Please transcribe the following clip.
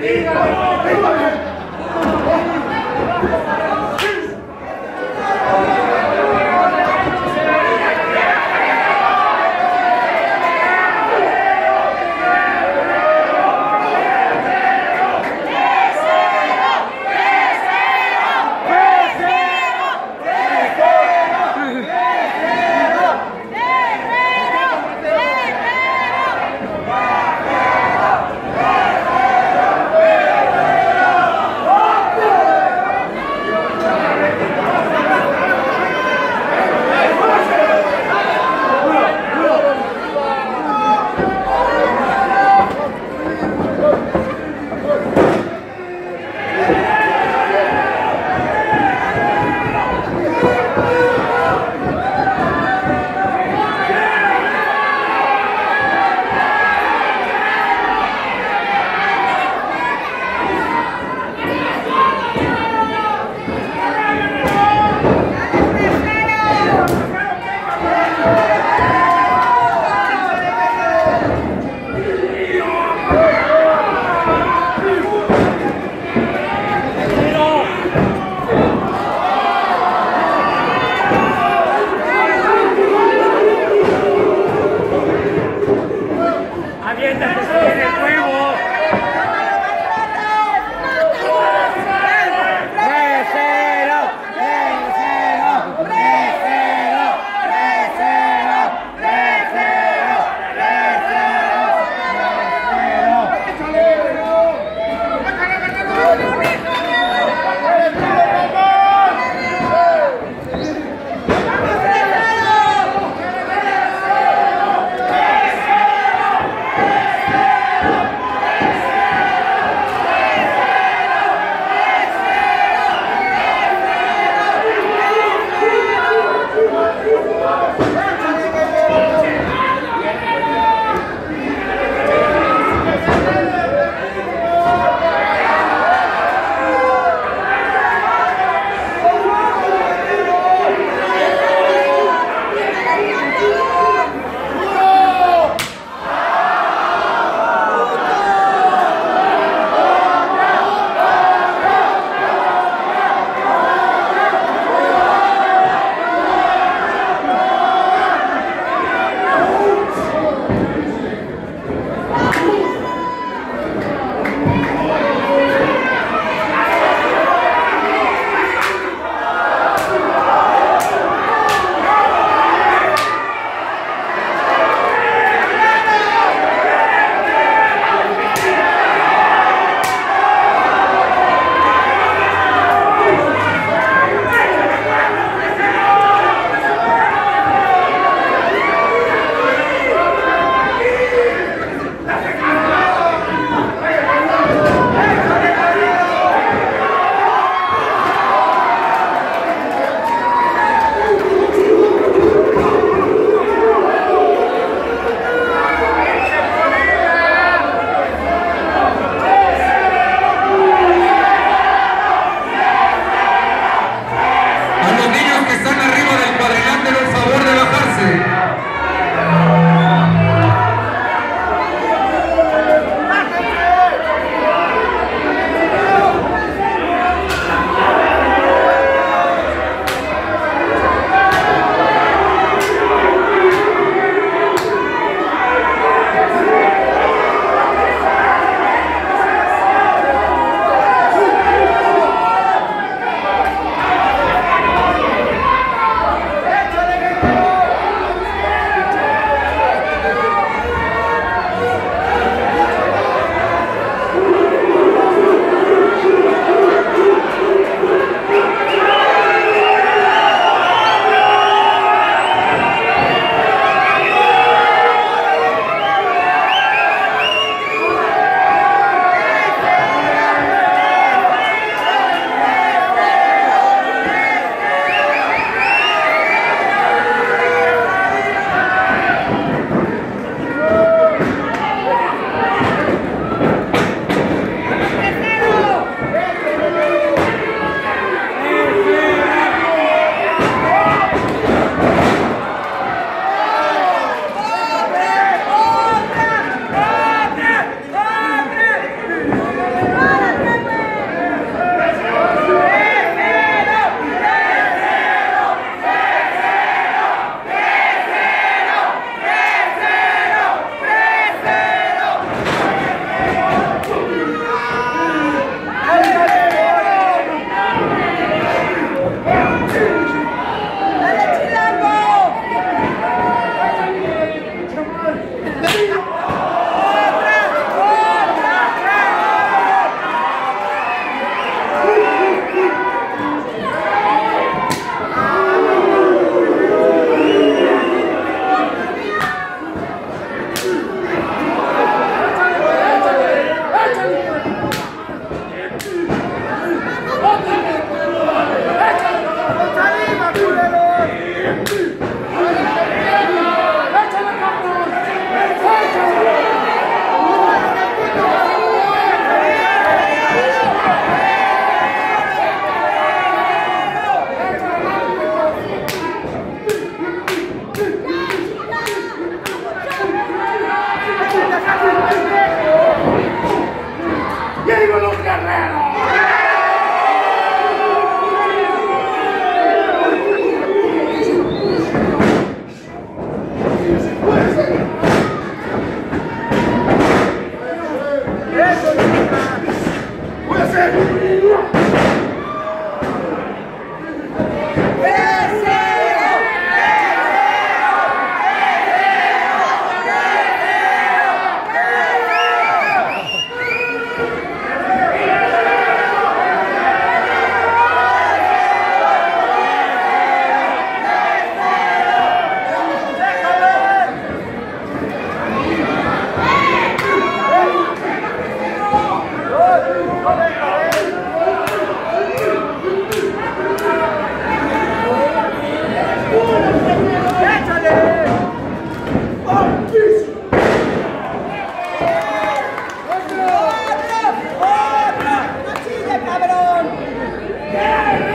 Viva! Yeah!